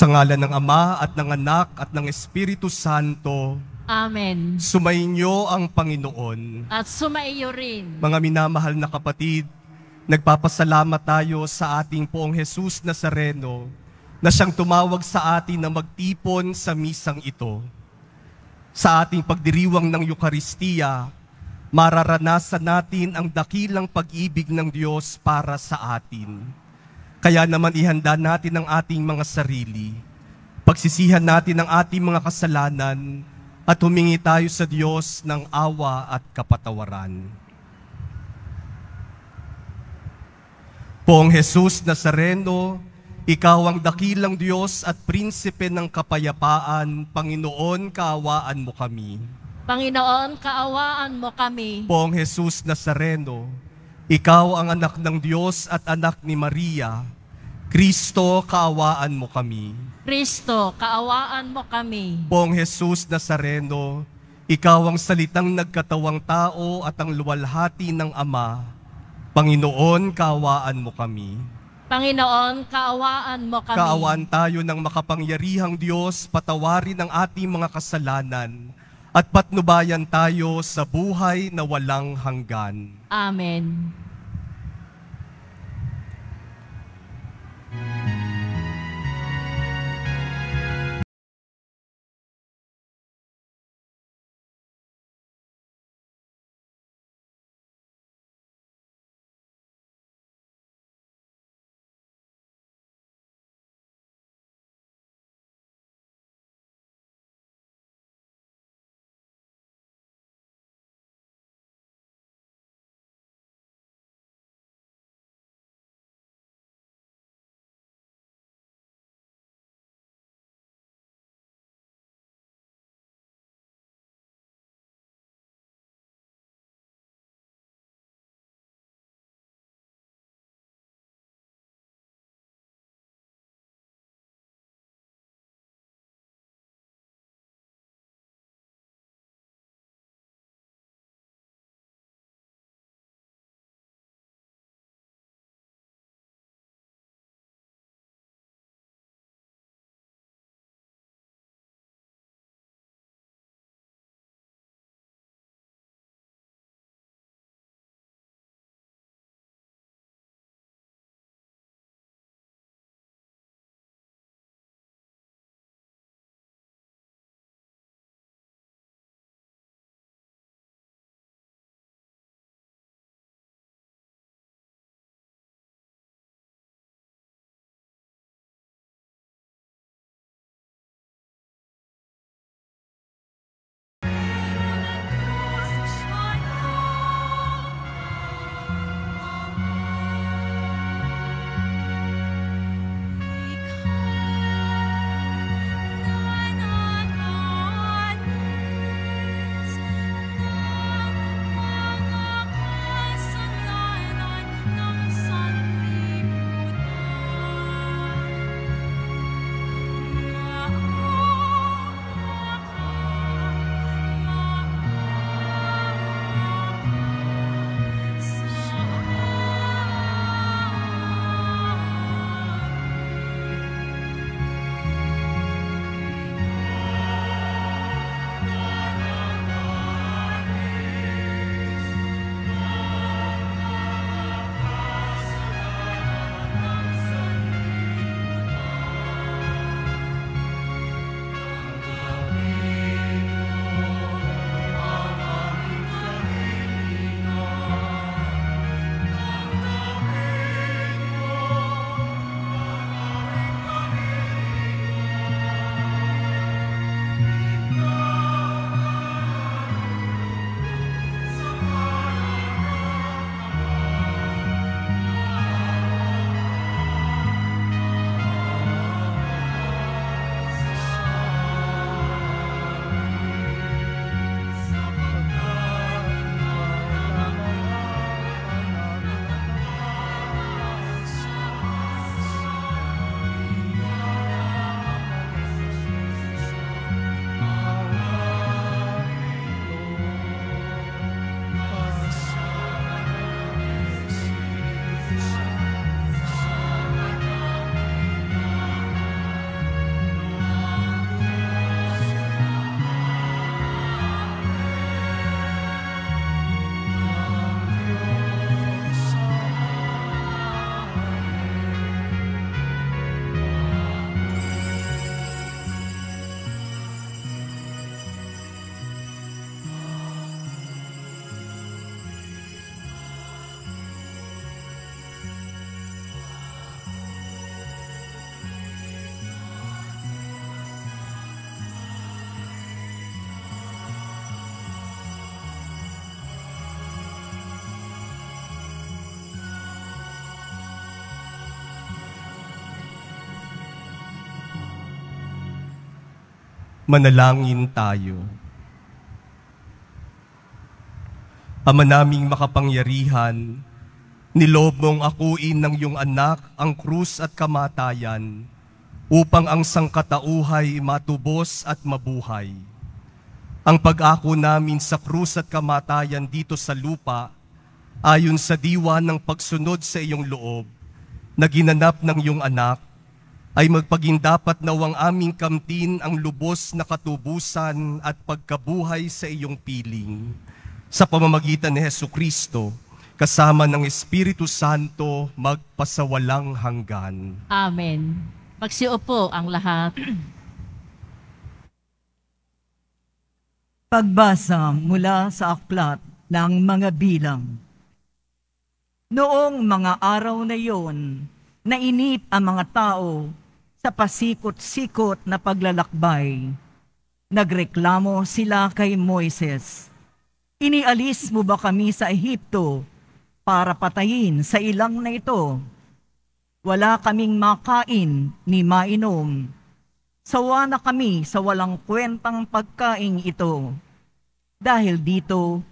Sa ngalan ng Ama at ng Anak at ng Espiritu Santo, Amen. Sumainyo ang Panginoon. At sumaiyo rin. Mga minamahal na kapatid, nagpapasalamat tayo sa ating poong Jesus Nazareno na siyang tumawag sa atin na magtipon sa misang ito. Sa ating pagdiriwang ng Eukaristiya, mararanasan natin ang dakilang pag-ibig ng Diyos para sa atin. Kaya naman ihanda natin ang ating mga sarili. Pagsisihan natin ang ating mga kasalanan at humingi tayo sa Diyos ng awa at kapatawaran. Poong Jesus Nazareno, ikaw ang dakilang Diyos at prinsipe ng kapayapaan, Panginoon, kaawaan mo kami. Panginoon, kaawaan mo kami. Poong Jesus Nazareno, ikaw ang anak ng Diyos at anak ni Maria. Kristo, kaawaan mo kami. Kristo, kaawaan mo kami. Poong Jesus Nazareno, ikaw ang salitang nagkatawang tao at ang luwalhati ng Ama. Panginoon, kaawaan mo kami. Panginoon, kaawaan mo kami. Kaawaan tayo ng makapangyarihang Diyos, patawarin ang ating mga kasalanan at patnubayan tayo sa buhay na walang hanggan. Amen. Manalangin tayo. Ama naming makapangyarihan, nilob mong akuin ng iyong anak ang krus at kamatayan upang ang sangkatauhay matubos at mabuhay. Ang pag-ako namin sa krus at kamatayan dito sa lupa ayon sa diwa ng pagsunod sa iyong loob na ginanap ng iyong anak ay magpagindapat nawang aming kamtin ang lubos na katubusan at pagkabuhay sa iyong piling sa pamamagitan ni Heso Kristo kasama ng Espiritu Santo magpasawalang hanggan. Amen. Magsiupo ang lahat. Pagbasa mula sa aklat ng mga bilang. Noong mga araw na iyon, nainip ang mga tao sa pasikot-sikot na paglalakbay. Nagreklamo sila kay Moises. Inialis mo ba kami sa Ehipto para patayin sa ilang na ito? Wala kaming makain ni mainom Sawa na kami sa walang kwentang pagkain ito. Dahil dito,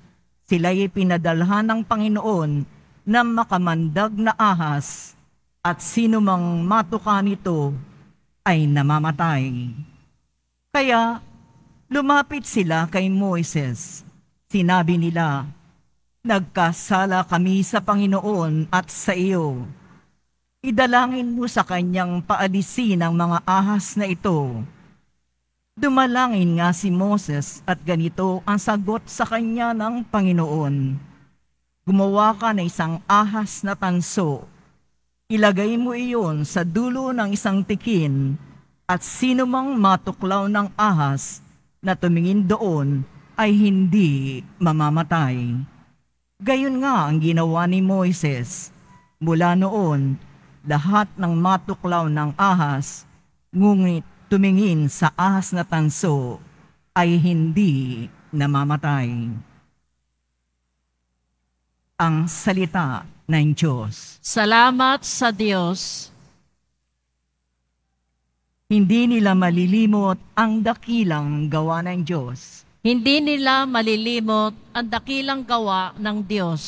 sila'y pinadalhan ng Panginoon na makamandag na ahas at sino mang matuka nito ay namamatay. Kaya lumapit sila kay Moises. Sinabi nila, Nagkasala kami sa Panginoon at sa iyo Idalangin mo sa kanyang paalisin ang mga ahas na ito. Dumalangin nga si Moses at ganito ang sagot sa kanya ng Panginoon. Gumawa ka ng isang ahas na tanso. Ilagay mo iyon sa dulo ng isang tikin at sino mang matuklaw ng ahas na tumingin doon ay hindi mamamatay. Gayon nga ang ginawa ni Moises. Mula noon, lahat ng matuklaw ng ahas, ngunit tumingin sa ahas na tanso ay hindi namamatay. Ang salita ng Diyos. Salamat sa Diyos. Hindi nila malilimot ang dakilang gawa ng Diyos. Hindi nila malilimot ang dakilang gawa ng Diyos.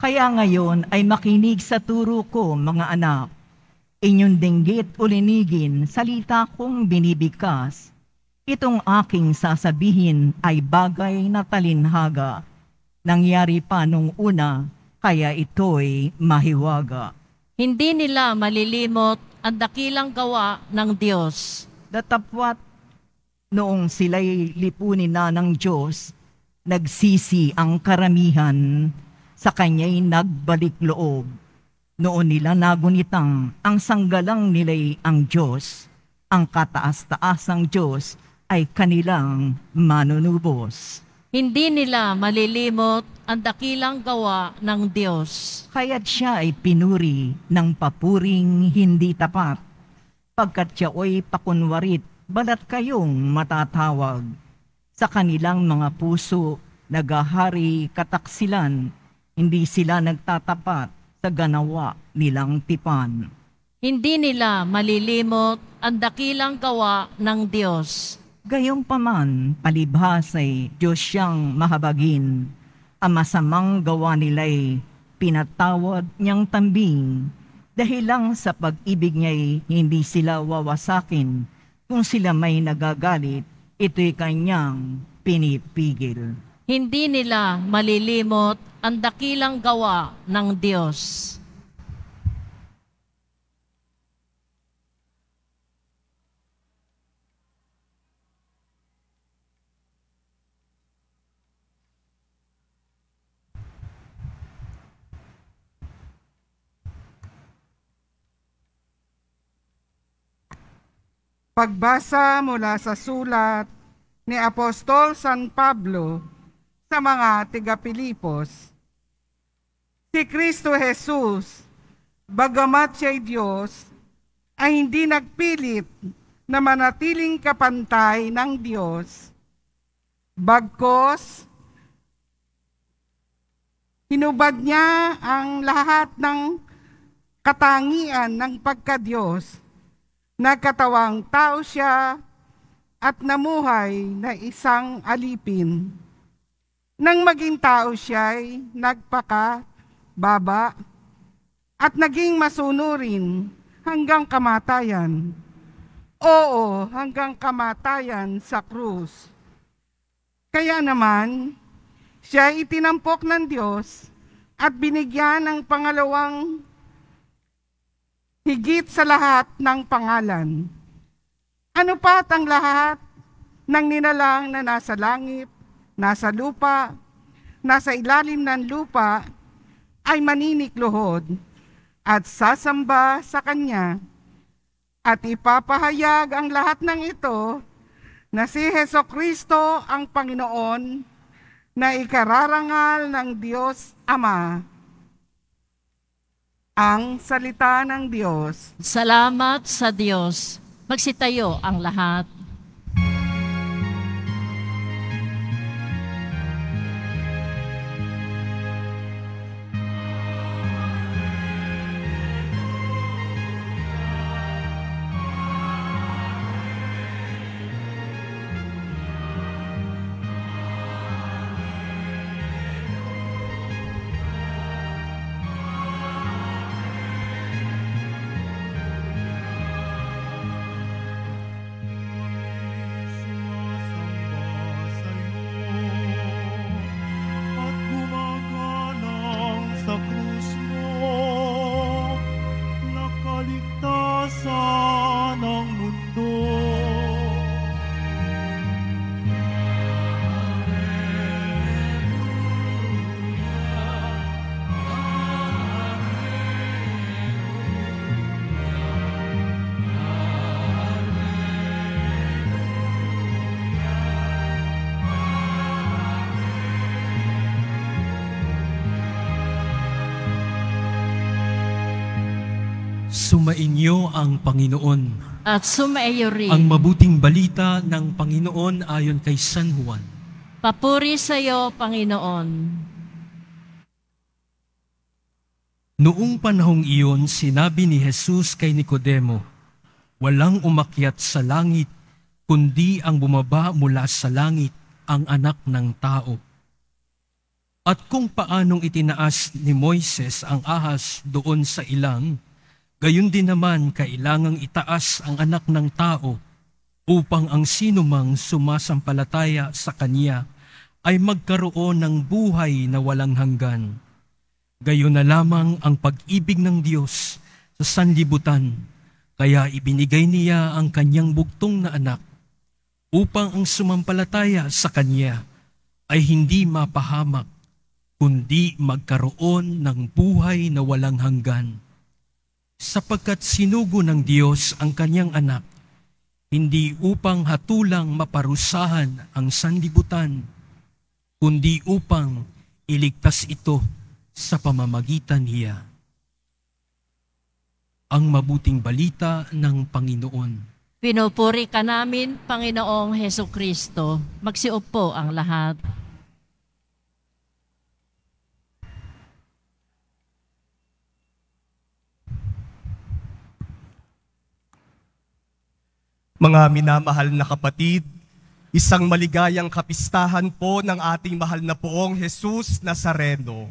Kaya ngayon ay makinig sa turo ko, mga anak. Inyong dinggit o linigin, salita kong binibigkas. Itong aking sasabihin ay bagay na talinhaga. Nangyari pa nung una, kaya ito'y mahiwaga. Hindi nila malilimot ang dakilang gawa ng Diyos. Datapwat noong sila'y lipunin na ng Diyos, nagsisi ang karamihan sa kanya'y nagbalik loob. Noon nila nagunitang ang sanggalang nila'y ang Diyos, ang kataas-taasang Diyos ay kanilang manunubos. Hindi nila malilimot ang dakilang gawa ng Diyos. Kaya't siya ay pinuri ng papuring hindi tapat. Pagkat siya ay pakunwarit, balat kayong matatawag. Sa kanilang mga puso, nagahari kataksilan, hindi sila nagtatapat sa ganawa nilang tipan. Hindi nila malilimot ang dakilang gawa ng Diyos. Gayong paman, palibhasay, Diyos siyang mahabagin. Ang masamang gawa nila'y pinatawad niyang tambing. Dahil lang sa pag-ibig niya'y hindi sila wawasakin. Kung sila may nagagalit, ito'y kanyang pinipigil. Hindi nila malilimot ang dakilang gawa ng Diyos. Pagbasa mula sa sulat ni Apostol San Pablo sa mga tiga-Pilipos Si Kristo Jesus, bagamat siya'y Diyos, ay hindi nagpilit na manatiling kapantay ng Diyos. Bagkos, hinubad niya ang lahat ng katangian ng pagkadiyos, nagkatawang tao siya at namuhay na isang alipin. Nang maging tao siya'y nagpaka, baba, at naging masunurin hanggang kamatayan. Oo, hanggang kamatayan sa krus. Kaya naman, siya itinampok ng Diyos at binigyan ng pangalawang higit sa lahat ng pangalan. Ano pa ang lahat ng ninalang na nasa langit, nasa lupa, nasa ilalim ng lupa, ay maninikluhod at sasamba sa Kanya at ipapahayag ang lahat ng ito na si Heso Kristo ang Panginoon na ikararangal ng Diyos Ama. Ang salita ng Diyos. Salamat sa Diyos. Magsitayo ang lahat. Sumainyo ang Panginoon. At sumaiyo rin. Ang mabuting balita ng Panginoon ayon kay San Juan. Papuri sa iyo, Panginoon. Noong panahong iyon, sinabi ni Jesus kay Nicodemo, Walang umakyat sa langit, kundi ang bumaba mula sa langit, ang anak ng tao. At kung paanong itinaas ni Moises ang ahas doon sa ilang, gayon din naman kailangang itaas ang anak ng tao upang ang sinumang sumasampalataya sa kanya ay magkaroon ng buhay na walang hanggan. Gayon na lamang ang pag-ibig ng Diyos sa sanlibutan, kaya ibinigay niya ang kanyang bugtong na anak upang ang sumampalataya sa kanya ay hindi mapahamak, kundi magkaroon ng buhay na walang hanggan. Sapagkat sinugo ng Diyos ang kanyang anak, hindi upang hatulang maparusahan ang sanlibutan, kundi upang iligtas ito sa pamamagitan niya. Ang mabuting balita ng Panginoon. Pinupuri ka namin, Panginoong Heso Kristo. Magsiupo ang lahat. Mga minamahal na kapatid, isang maligayang kapistahan po ng ating mahal na poong Jesus Nazareno.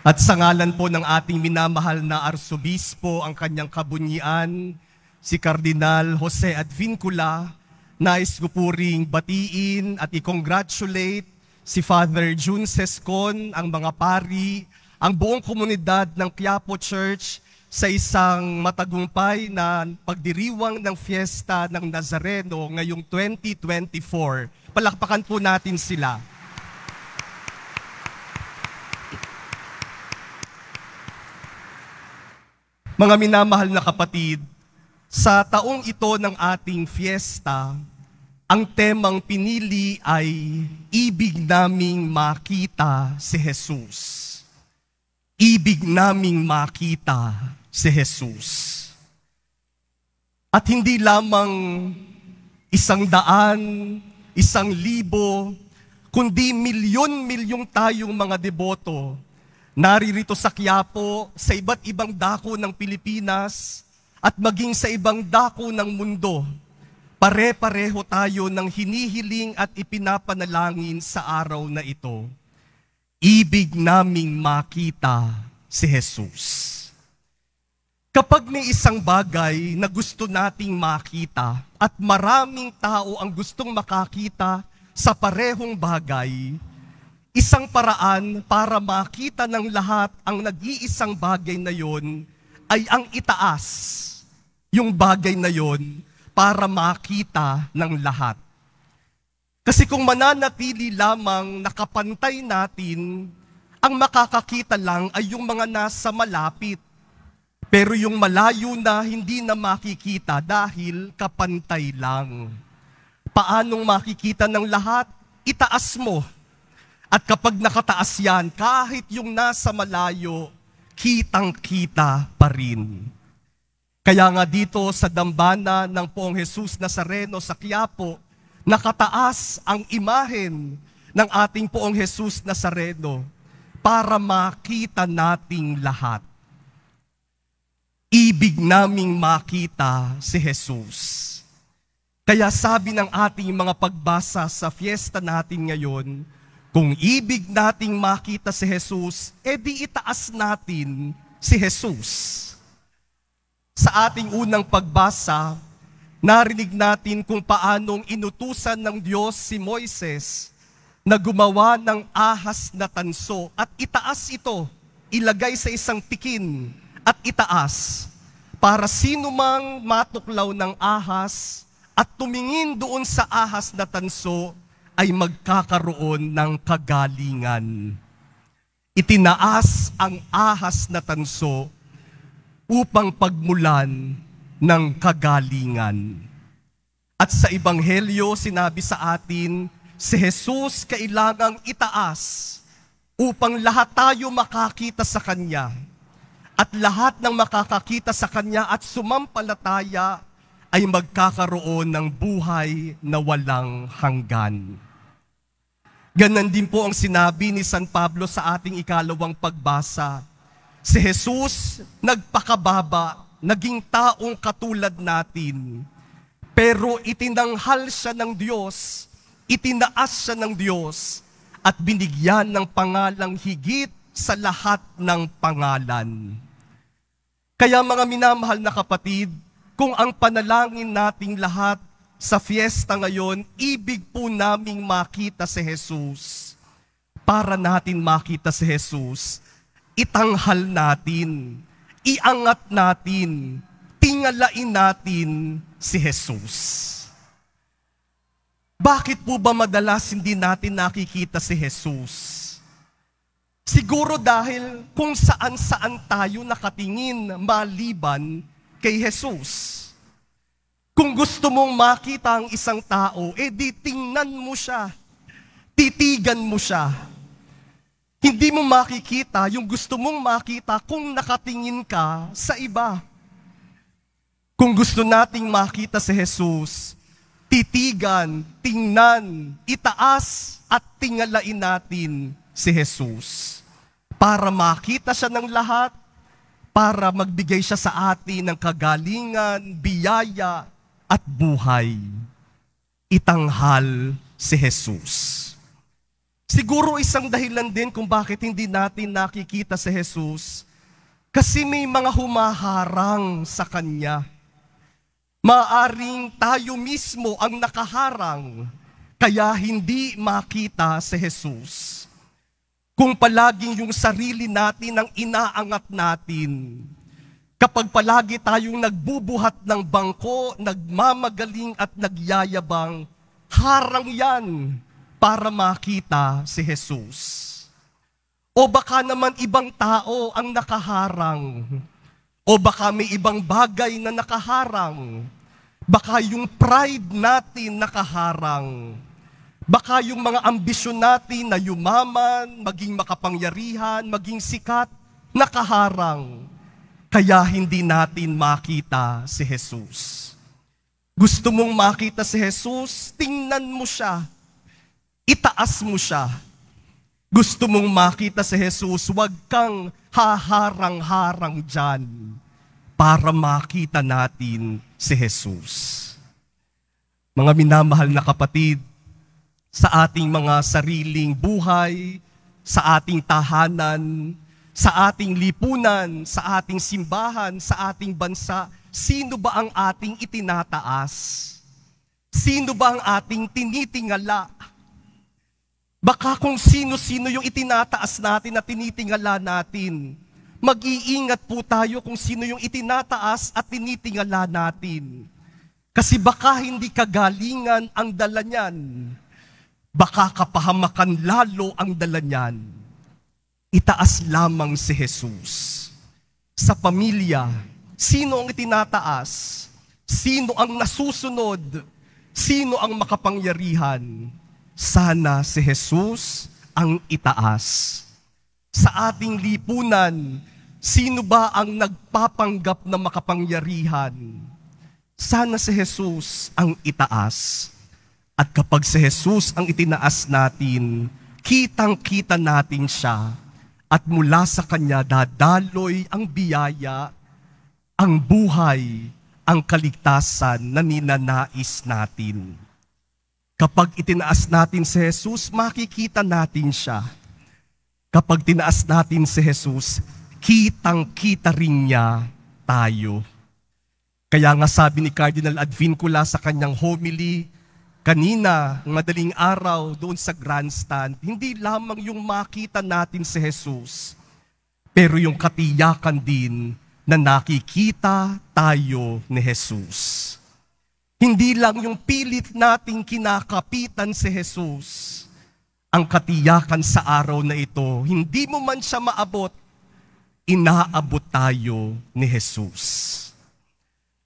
At sa ngalan po ng ating minamahal na arsobispo, ang kanyang kabunyian, si Kardinal Jose Advincula, nais ko po batiin at i-congratulate si Father June Sescon, ang mga pari, ang buong komunidad ng Quiapo Church sa isang matagumpay na pagdiriwang ng fiesta ng Nazareno ngayong 2024. Palakpakan po natin sila. Mga minamahal na kapatid, sa taong ito ng ating fiesta, ang temang pinili ay ibig naming makita si Jesus. Ibig naming makita si Jesus. At hindi lamang isang daan, isang libo, kundi milyon-milyong tayong mga deboto naririto sa Quiapo, sa iba't ibang dako ng Pilipinas, at maging sa ibang dako ng mundo, pare-pareho tayo ng hinihiling at ipinapanalangin sa araw na ito. Ibig naming makita si Jesus. Kapag may isang bagay na gusto nating makita at maraming tao ang gustong makakita sa parehong bagay, isang paraan para makita ng lahat ang nag-iisang bagay na yon ay ang itaas yung bagay na yon para makita ng lahat. Kasi kung mananatili lamang nakapantay natin, ang makakakita lang ay yung mga nasa malapit. Pero yung malayo na hindi na makikita dahil kapantay lang. Paanong makikita ng lahat? Itaas mo. At kapag nakataas yan, kahit yung nasa malayo, kitang-kita pa rin. Kaya nga dito sa dambana ng poong Jesus Nazareno sa Quiapo, nakataas ang imahen ng ating poong Jesus Nazareno para makita nating lahat. Ibig naming makita si Jesus. Kaya sabi ng ating mga pagbasa sa fiesta natin ngayon, kung ibig nating makita si Jesus, edi itaas natin si Jesus. Sa ating unang pagbasa, narinig natin kung paanong inutusan ng Diyos si Moises na gumawa ng ahas na tanso at itaas ito, ilagay sa isang tikin at itaas para sino mang matuklaw ng ahas at tumingin doon sa ahas na tanso ay magkakaroon ng kagalingan. Itinaas ang ahas na tanso upang pagmulan ng kagalingan. At sa Ebanghelyo, sinabi sa atin, si Jesus kailangang itaas upang lahat tayo makakita sa Kanya at lahat ng makakakita sa Kanya at sumampalataya ay magkakaroon ng buhay na walang hanggan. Ganon din po ang sinabi ni San Pablo sa ating ikalawang pagbasa. Si Jesus nagpakababa, naging taong katulad natin, pero itinanghal siya ng Diyos, itinaas siya ng Diyos, at binigyan ng pangalang higit sa lahat ng pangalan. Kaya mga minamahal na kapatid, kung ang panalangin nating lahat sa fiesta ngayon, ibig po naming makita si Jesus. Para natin makita si Jesus, itanghal natin, iangat natin, tingalain natin si Jesus. Bakit po ba madalas hindi natin nakikita si Jesus? Siguro dahil kung saan-saan tayo nakatingin maliban kay Jesus. Kung gusto mong makita ang isang tao, eh di tingnan mo siya. Titigan mo siya. Hindi mo makikita yung gusto mong makita kung nakatingin ka sa iba. Kung gusto nating makita si Jesus, titigan, tingnan, itaas at tingalain natin si Jesus. Para makita siya ng lahat, para magbigay siya sa atin ng kagalingan, biyaya, at buhay. Itanghal si Jesus. Siguro isang dahilan din kung bakit hindi natin nakikita si Jesus kasi may mga humaharang sa Kanya. Maaring tayo mismo ang nakaharang kaya hindi makita si Jesus. Kung palaging yung sarili natin ang inaangat natin, kapag palagi tayong nagbubuhat ng bangko, nagmamagaling at nagyayabang, harang yan para makita si Jesus. O baka naman ibang tao ang nakaharang. O baka may ibang bagay na nakaharang. Baka yung pride natin nakaharang. Baka yung mga ambisyon natin na yumaman, maging makapangyarihan, maging sikat, nakaharang. Kaya hindi natin makita si Jesus. Gusto mong makita si Jesus? Tingnan mo siya. Itaas mo siya. Gusto mong makita si Jesus? Huwag kang haharang-harang dyan para makita natin si Jesus. Mga minamahal na kapatid, sa ating mga sariling buhay, sa ating tahanan, sa ating lipunan, sa ating simbahan, sa ating bansa, sino ba ang ating itinataas? Sino ba ang ating tinitingala? Baka kung sino-sino yung itinataas natin at tinitingala natin, mag-iingat po tayo kung sino yung itinataas at tinitingala natin. Kasi baka hindi kagalingan ang dala niyan baka kapahamakan lalo ang dala niyan. Itaas lamang si Jesus. Sa pamilya, sino ang itinataas? Sino ang nasusunod? Sino ang makapangyarihan? Sana si Jesus ang itaas. Sa ating lipunan, sino ba ang nagpapanggap na makapangyarihan? Sana si Jesus ang itaas. At kapag si Jesus ang itinaas natin, kitang-kita natin siya at mula sa Kanya dadaloy ang biyaya, ang buhay, ang kaligtasan na ninanais natin. Kapag itinaas natin si Jesus, makikita natin siya. Kapag tinaas natin si Jesus, kitang-kita rin niya tayo. Kaya nga sabi ni Cardinal Advincula sa kanyang homily, kanina, madaling araw doon sa grandstand, hindi lamang yung makita natin si Jesus, pero yung katiyakan din na nakikita tayo ni Jesus. Hindi lang yung pilit nating kinakapitan si Jesus, ang katiyakan sa araw na ito, hindi mo man siya maabot, inaabot tayo ni Jesus.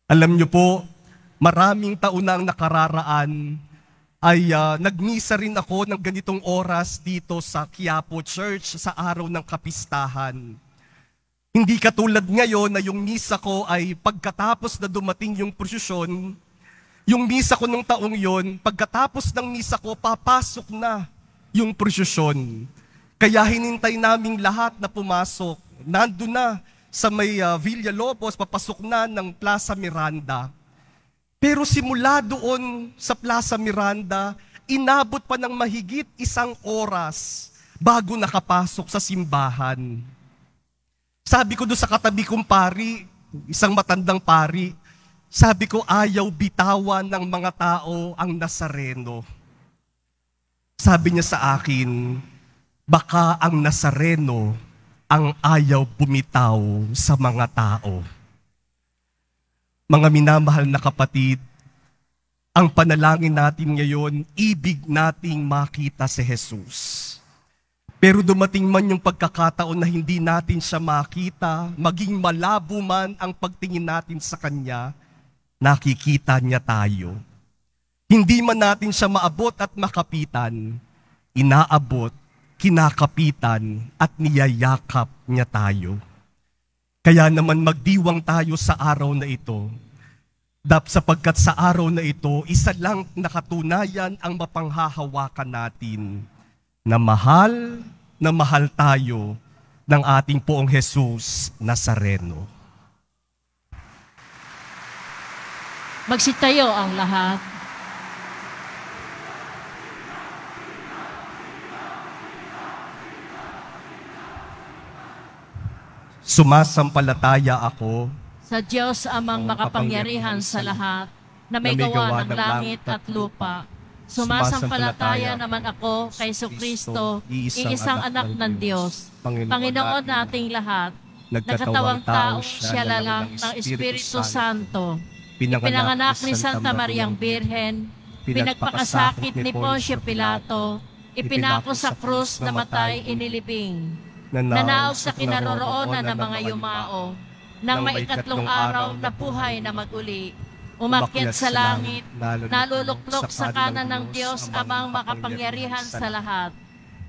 Alam niyo po, maraming taon na ang nakararaan ay uh, nagmisa rin ako ng ganitong oras dito sa Quiapo Church sa araw ng kapistahan. Hindi katulad ngayon na yung misa ko ay pagkatapos na dumating yung prosesyon, yung misa ko nung taong yon, pagkatapos ng misa ko, papasok na yung prosesyon. Kaya hinintay naming lahat na pumasok. Nando na sa may uh, Villa Lobos, papasok na ng Plaza Miranda. Pero simula doon sa Plaza Miranda, inabot pa ng mahigit isang oras bago nakapasok sa simbahan. Sabi ko doon sa katabi kong pari, isang matandang pari, sabi ko ayaw bitawan ng mga tao ang Nazareno. Sabi niya sa akin, baka ang Nazareno ang ayaw bumitaw sa mga tao. Mga minamahal na kapatid, ang panalangin natin ngayon, ibig nating makita si Jesus. Pero dumating man yung pagkakataon na hindi natin siya makita, maging malabo man ang pagtingin natin sa Kanya, nakikita niya tayo. Hindi man natin siya maabot at makapitan, inaabot, kinakapitan at niyayakap niya tayo. Kaya naman magdiwang tayo sa araw na ito. Dap sapagkat sa araw na ito, isa lang nakatunayan ang mapanghahawakan natin na mahal na mahal tayo ng ating poong Jesus Nazareno. Magsitayo ang lahat. Sumasampalataya ako. Sa Diyos amang Ang makapangyarihan sa lahat, na may gawa ng langit at lupa. Sumasampalataya naman ako kay Kristo, iisang anak ng Diyos, Panginoon nating lahat, nagkatawang tao siya lalang ng Espiritu Santo, Pinanganak ni Santa Mariang Birhen, pinagpakasakit ni Poncio Pilato, ipinako sa krus na matay inilibing, nanaog sa kinaroroonan ng mga yumao, nang maikatlong araw na buhay na maguli, umakyat sa langit, naluluklok sa kanan ng Diyos amang makapangyarihan sa lahat.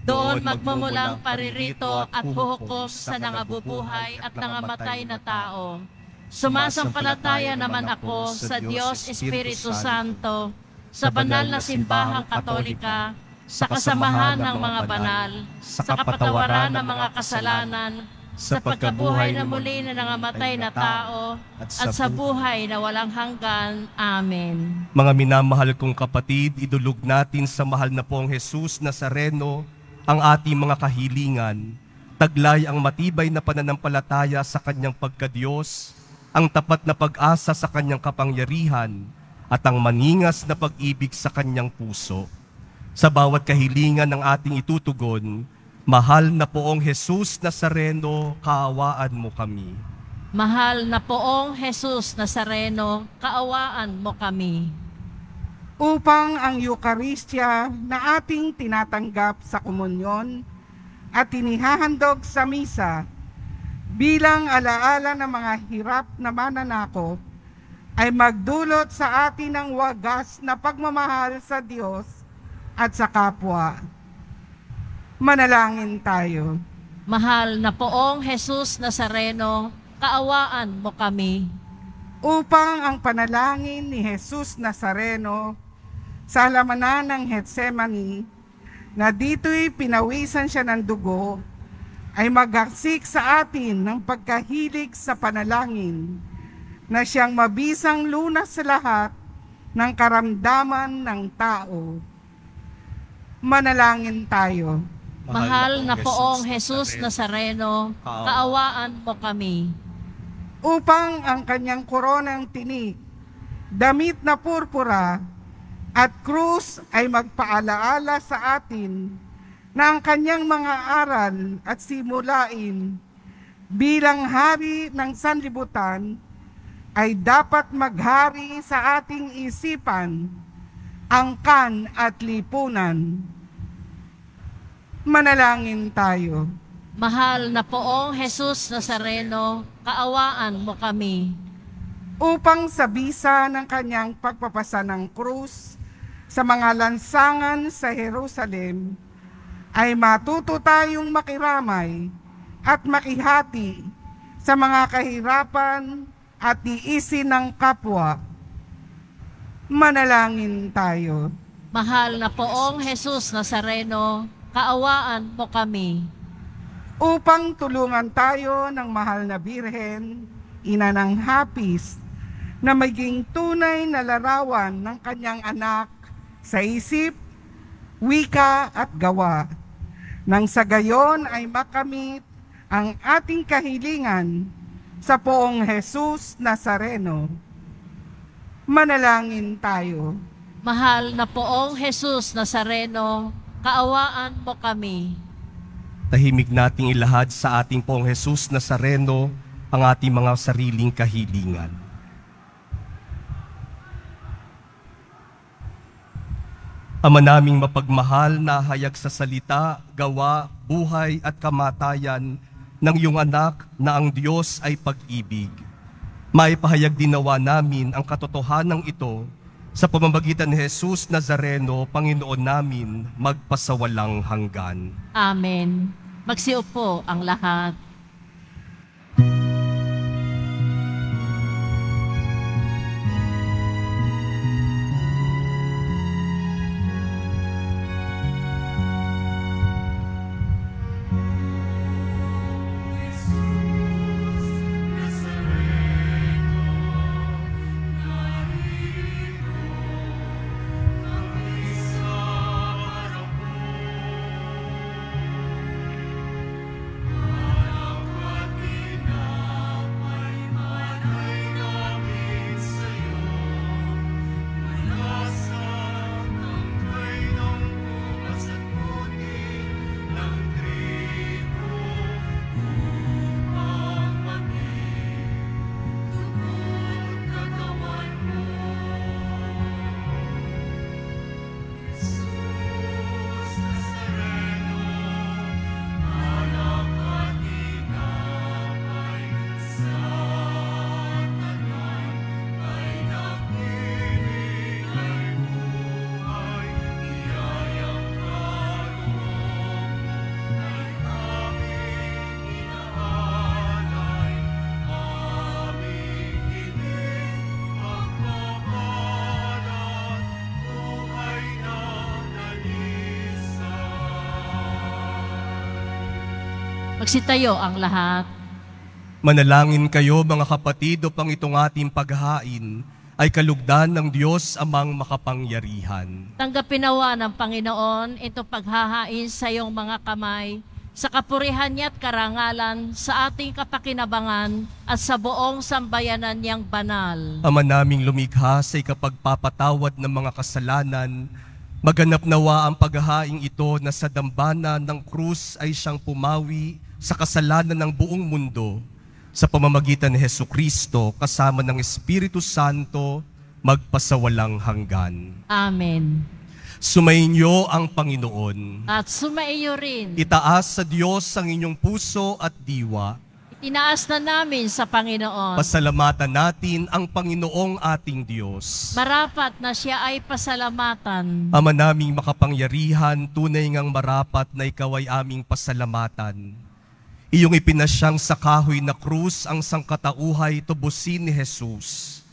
Doon magmumulang paririto at huhukom sa nangabubuhay at nangamatay na tao. Sumasampalataya naman ako sa Diyos Espiritu Santo, sa banal na simbahang katolika, sa kasamahan ng mga banal, sa kapatawaran ng mga kasalanan, sa pagkabuhay na muli na nangamatay na tao, at sa buhay na walang hanggan. Amen. Mga minamahal kong kapatid, idulog natin sa mahal na pong Jesus Nazareno ang ating mga kahilingan. Taglay ang matibay na pananampalataya sa kanyang pagkadiyos, ang tapat na pag-asa sa kanyang kapangyarihan, at ang maningas na pag-ibig sa kanyang puso. Sa bawat kahilingan ng ating itutugon, Mahal na poong Jesus Nazareno, kaawaan mo kami. Mahal na poong Jesus Nazareno, kaawaan mo kami. Upang ang Eukaristya na ating tinatanggap sa komunyon at tinihahandog sa misa bilang alaala ng mga hirap na mananakop ay magdulot sa atin ng wagas na pagmamahal sa Diyos at sa kapwa. Manalangin tayo. Mahal na poong Jesus Nazareno, kaawaan mo kami. Upang ang panalangin ni Jesus Nazareno sa halamanan ng Getsemani, na dito'y pinawisan siya ng dugo, ay magaksik sa atin ng pagkahilig sa panalangin na siyang mabisang lunas sa lahat ng karamdaman ng tao Manalangin tayo. Mahal na poong Jesus Nazareno, kaawaan mo kami. Upang ang kanyang koronang tinik, damit na purpura, at krus ay magpaalaala sa atin na ang kanyang mga aral at simulain bilang hari ng sanlibutan ay dapat maghari sa ating isipan angkan at lipunan. Manalangin tayo. Mahal na poong Jesus Nazareno, kaawaan mo kami. Upang sa bisa ng kanyang pagpapasa ng krus sa mga lansangan sa Jerusalem, ay matuto tayong makiramay at makihati sa mga kahirapan at iisin ng kapwa Manalangin tayo. Mahal na poong Jesus Nazareno, kaawaan mo kami. Upang tulungan tayo ng mahal na Birhen, ina ng hapis, na maging tunay na larawan ng kanyang anak sa isip, wika at gawa. Nang sa gayon ay makamit ang ating kahilingan sa poong Jesus Nazareno Manalangin tayo. Mahal na poong Jesus Nazareno, kaawaan mo kami. Tahimik nating ilahad sa ating poong Jesus Nazareno ang ating mga sariling kahilingan. Ama naming mapagmahal na hayag sa salita, gawa, buhay at kamatayan ng iyong anak na ang Diyos ay pag-ibig Maipahayag din nawa namin ang katotohanan ito sa pamamagitan ni Jesus Nazareno, Panginoon namin, magpasawalang hanggan. Amen. Magsiupo ang lahat. Magsitayo ang lahat. Manalangin kayo mga kapatid upang itong ating paghain ay kalugdan ng Diyos amang makapangyarihan. Tanggapin nawa ng Panginoon ito paghahain sa iyong mga kamay sa kapurihan niya at karangalan sa ating kapakinabangan at sa buong sambayanan niyang banal. Ama naming lumikha sa ikapagpapatawad ng mga kasalanan, maganap nawa ang paghahaing ito na sa dambana ng krus ay siyang pumawi sa kasalanan ng buong mundo sa pamamagitan ni Heso Kristo kasama ng Espiritu Santo magpasawalang hanggan. Amen. Sumainyo ang Panginoon. At sumaiyo rin. Itaas sa Diyos ang inyong puso at diwa. Itinaas na namin sa Panginoon. Pasalamatan natin ang Panginoong ating Diyos. Marapat na siya ay pasalamatan. Ama naming makapangyarihan, tunay ngang marapat na ikaw ay aming pasalamatan. Iyong ipinasyang sa kahoy na krus ang sangkatauhay tubusin ni Jesus.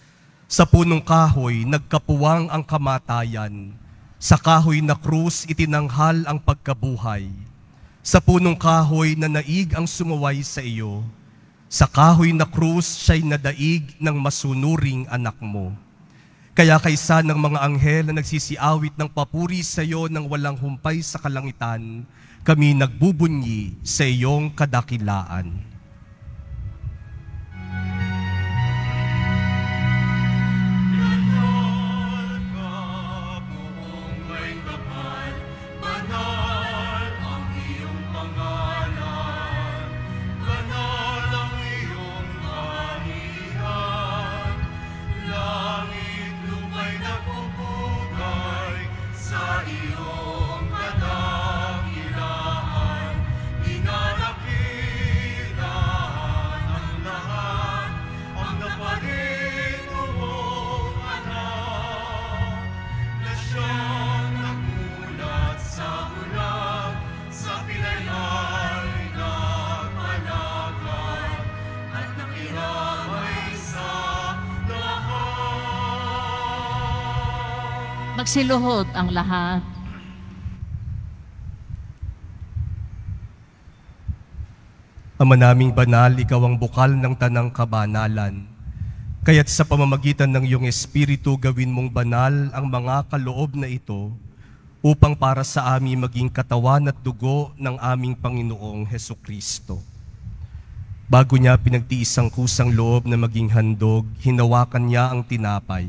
Sa punong kahoy, nagkapuwang ang kamatayan. Sa kahoy na krus, itinanghal ang pagkabuhay. Sa punong kahoy na naig ang sumuway sa iyo. Sa kahoy na krus, siya'y nadaig ng masunuring anak mo. Kaya kaysa ng mga anghel na nagsisiawit ng papuri sa iyo ng walang humpay sa kalangitan, kami nagbubunyi sa iyong kadakilaan. Magsiluhod ang lahat. Ama naming banal, ikaw ang bukal ng tanang kabanalan. Kaya't sa pamamagitan ng iyong Espiritu, gawin mong banal ang mga kaloob na ito upang para sa amin maging katawan at dugo ng aming Panginoong Heso Kristo. Bago niya pinagtiis ang kusang loob na maging handog, hinawakan niya ang tinapay.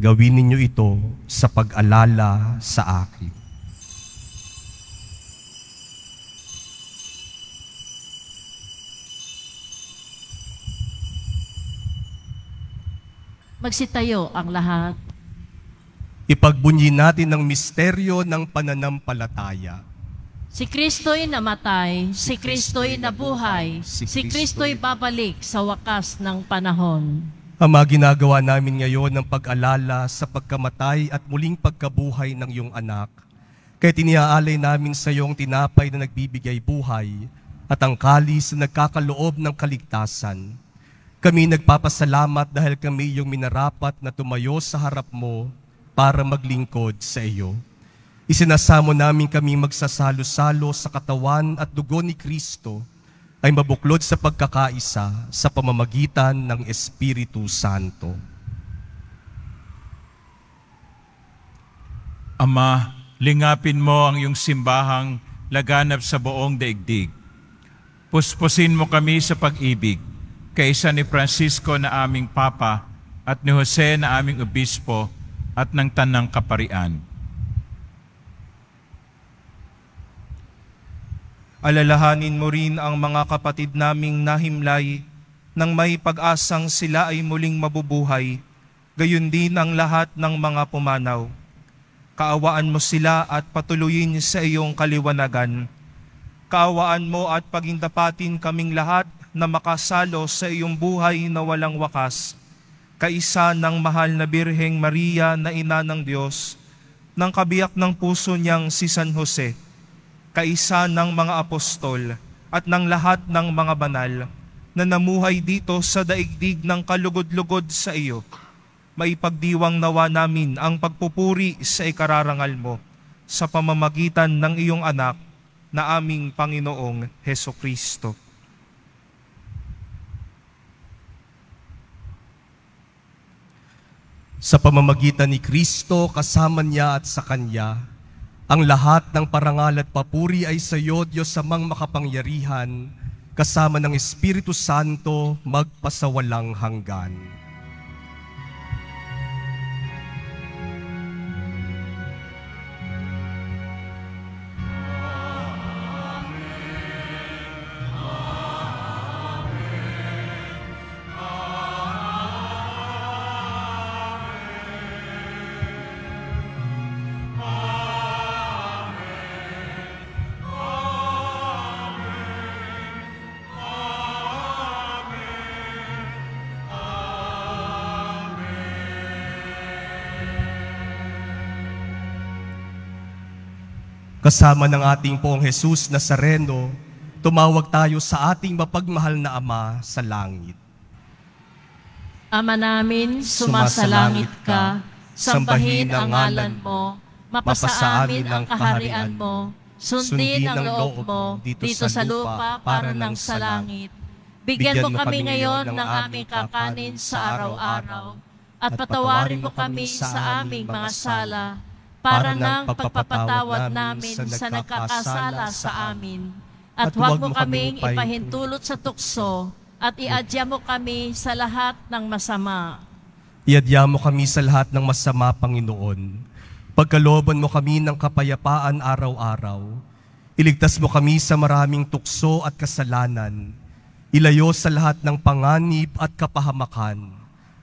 Gawin ninyo ito sa pag-alala sa akin. Magsitayo ang lahat. Ipagbunyi natin ang misteryo ng pananampalataya. Si Kristo'y namatay, si Kristo'y nabuhay, si Kristo'y babalik sa wakas ng panahon. Ama, ginagawa namin ngayon ng pag-alala sa pagkamatay at muling pagkabuhay ng iyong anak. Kaya tiniaalay namin sa iyong tinapay na nagbibigay buhay at ang kalis na nagkakaloob ng kaligtasan. Kami nagpapasalamat dahil kami iyong minarapat na tumayo sa harap mo para maglingkod sa iyo. Isinasamo namin kami magsasalo-salo sa katawan at dugo ni Kristo ay mabuklod sa pagkakaisa sa pamamagitan ng Espiritu Santo. Ama, lingapin mo ang iyong simbahang laganap sa buong daigdig. Puspusin mo kami sa pag-ibig, kaysa ni Francisco na aming Papa at ni Jose na aming Obispo at ng Tanang Kaparian. Alalahanin mo rin ang mga kapatid naming nahimlay. Nang may pag-asang sila ay muling mabubuhay, gayon din ang lahat ng mga pumanaw. Kaawaan mo sila at patuloyin sa iyong kaliwanagan. Kaawaan mo at pagindapatin kaming lahat na makasalo sa iyong buhay na walang wakas, kaisa ng mahal na Birheng Maria na ina ng Diyos, ng kabiyak ng puso niyang si San Jose, kaisa ng mga apostol at ng lahat ng mga banal na namuhay dito sa daigdig ng kalugod-lugod sa iyo. Maipagdiwang nawa namin ang pagpupuri sa ikararangal mo sa pamamagitan ng iyong anak na aming Panginoong Heso Kristo. Sa pamamagitan ni Kristo, kasama niya at sa Kanya, ang lahat ng parangal at papuri ay sa iyo, Diyos samang makapangyarihan, kasama ng Espiritu Santo, magpasawalang hanggan. Kasama ng ating poong Jesus Nazareno, tumawag tayo sa ating mapagmahal na Ama sa langit. Ama namin, sumasalangit ka, sambahin ang ngalan mo, mapasa amin ang kaharian mo, sundin ang loob mo dito sa lupa para ng sa langit. Bigyan mo kami ngayon ng aming kakanin sa araw-araw, at patawarin mo kami sa aming mga sala, para ng pagpapatawad namin sa nagkakasala sa amin. At huwag mo kaming ipahintulot sa tukso at iadya mo kami sa lahat ng masama. Iadya mo kami sa lahat ng masama, Panginoon. Pagkaloban mo kami ng kapayapaan araw-araw. Iligtas mo kami sa maraming tukso at kasalanan. Ilayo sa lahat ng panganib at kapahamakan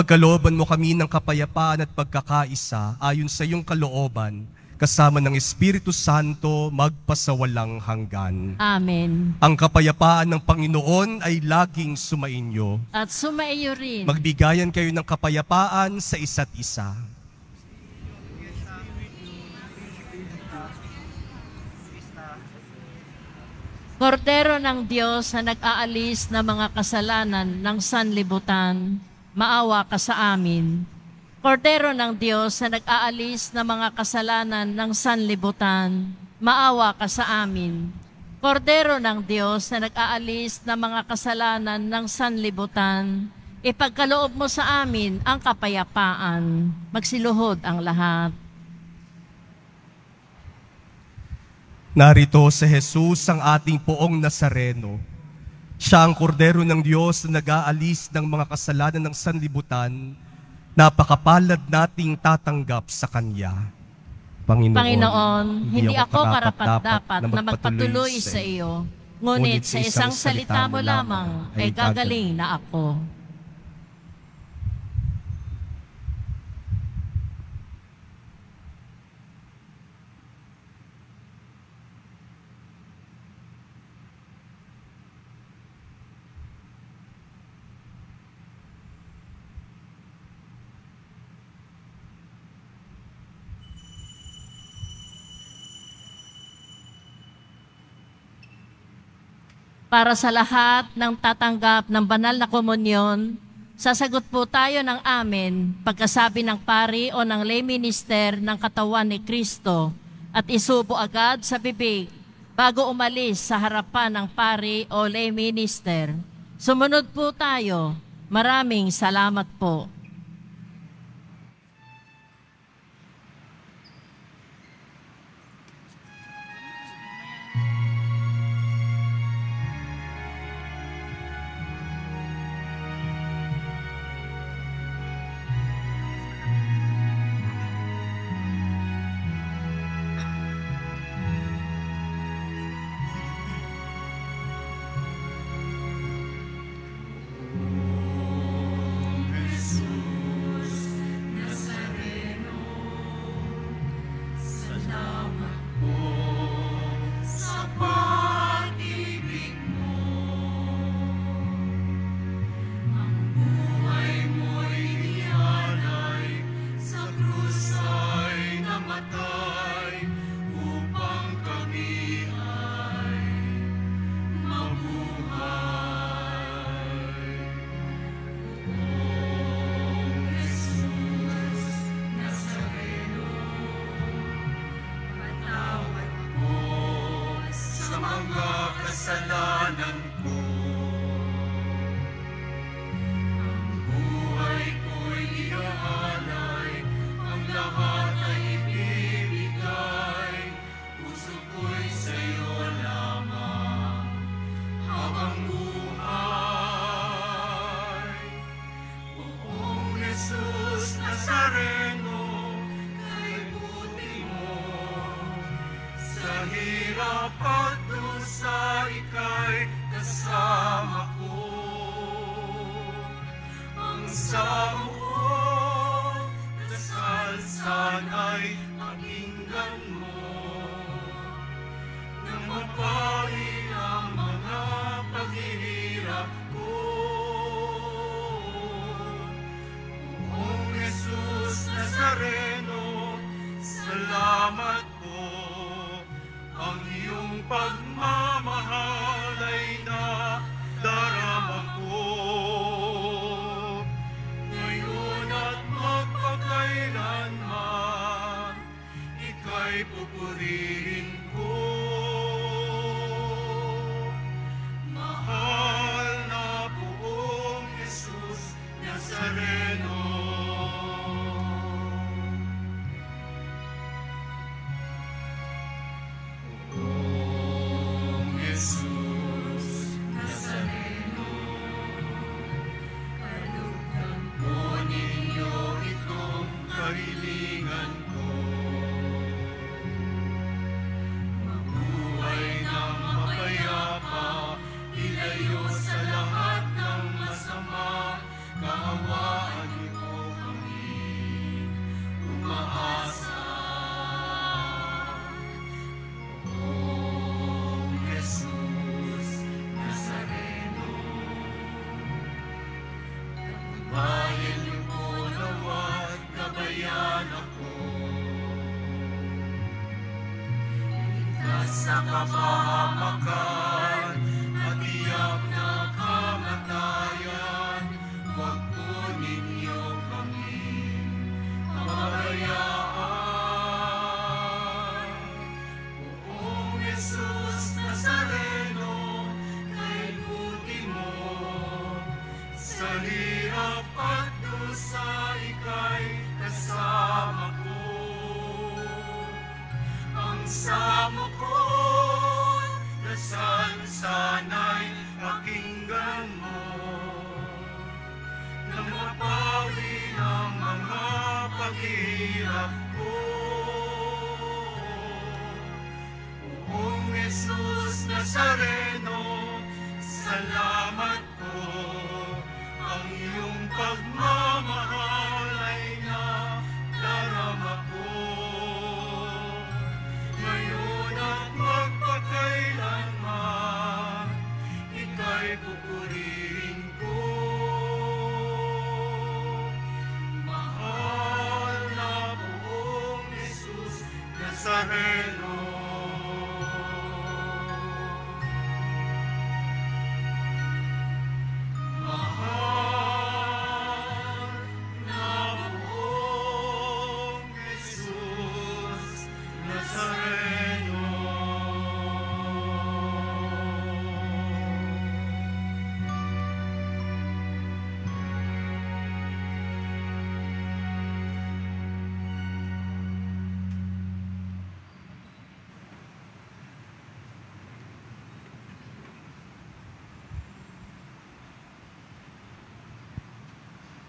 Pagkalooban mo kami ng kapayapaan at pagkakaisa ayon sa iyong kalooban, kasama ng Espiritu Santo magpasawalang hanggan. Amen. Ang kapayapaan ng Panginoon ay laging sumainyo. At sumaiyo rin. Magbigayan kayo ng kapayapaan sa isa't isa. Kordero ng Diyos na nag-aalis ng mga kasalanan ng sanlibutan, maawa ka sa amin. Kordero ng Diyos na nag-aalis ng mga kasalanan ng sanlibutan, maawa ka sa amin. Kordero ng Diyos na nag-aalis ng mga kasalanan ng sanlibutan, ipagkaloob mo sa amin ang kapayapaan. Magsiluhod ang lahat. Narito sa Jesus ang ating poong Nazareno siya ang kordero ng Diyos na nag-aalis ng mga kasalanan ng sanlibutan, napakapalad nating tatanggap sa Kanya. Panginoon, Panginoon hindi ako karapat-dapat na magpatuloy sa iyo, ngunit sa isang salita mo lamang ay gagaling na ako. Para sa lahat ng tatanggap ng banal na komunyon, sasagot po tayo ng amin pagkasabi ng pari o ng lay minister ng katawan ni Kristo at isubo agad sa bibig bago umalis sa harapan ng pari o lay minister. Sumunod po tayo. Maraming salamat po. Even.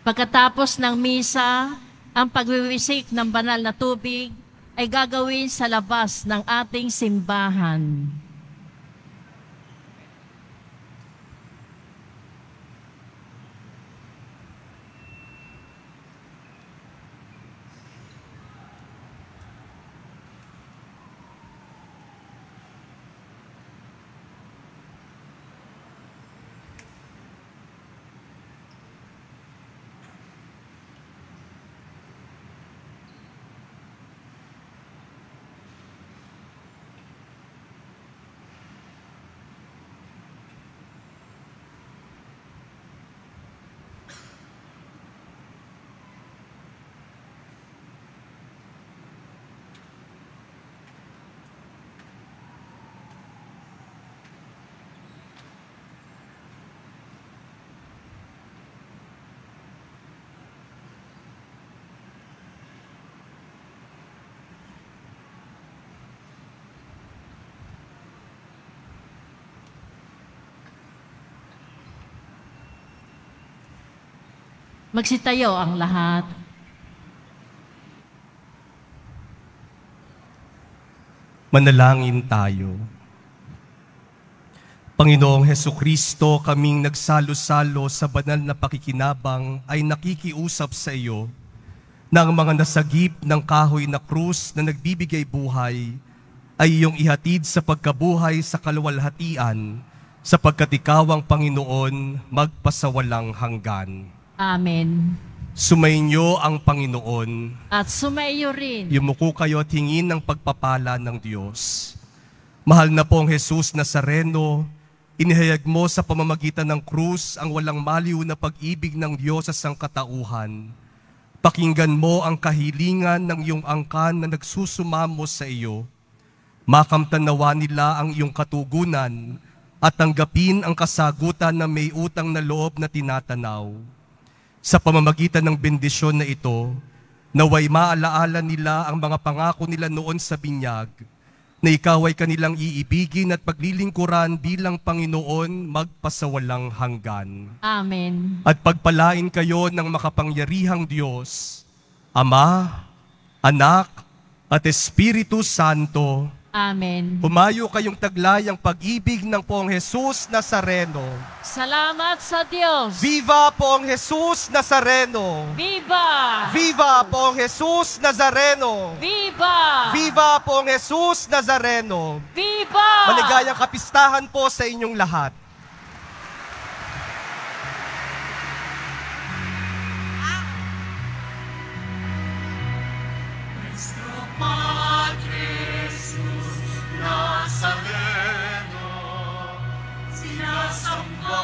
Pagkatapos ng misa, ang pagwiwisik ng banal na tubig ay gagawin sa labas ng ating simbahan. Magsitayo ang lahat. Manalangin tayo. Panginoong Heso Kristo, kaming nagsalo-salo sa banal na pakikinabang ay nakikiusap sa iyo ang mga nasagip ng kahoy na krus na nagbibigay buhay ay iyong ihatid sa pagkabuhay sa kaluwalhatian sapagkat ikaw ang Panginoon magpasawalang hanggan. Amen. Sumainyo ang Panginoon. At sumaiyo rin. Yumuko kayo at hingin ng pagpapala ng Diyos. Mahal na pong Jesus Nazareno, inihayag mo sa pamamagitan ng krus ang walang maliw na pag-ibig ng Diyos sa sangkatauhan. Pakinggan mo ang kahilingan ng iyong angkan na nagsusumamo sa iyo. Makamtanawa nila ang iyong katugunan at tanggapin ang kasagutan na may utang na loob na tinatanaw. Sa pamamagitan ng bendisyon na ito, naway maalaala nila ang mga pangako nila noon sa binyag, na ikaw ay kanilang iibigin at paglilingkuran bilang Panginoon magpasawalang hanggan. Amen. At pagpalain kayo ng makapangyarihang Diyos, Ama, Anak, at Espiritu Santo, Amen. Humayo kayong taglayang pag-ibig ng Poong Jesus Nazareno. Salamat sa Diyos. Viva Poong Jesus Nazareno! Viva! Viva Poong Jesus Nazareno! Viva! Viva Poong Jesus Nazareno! Viva! Maligayang kapistahan po sa inyong lahat. Nuestro Nazareno, sinasamba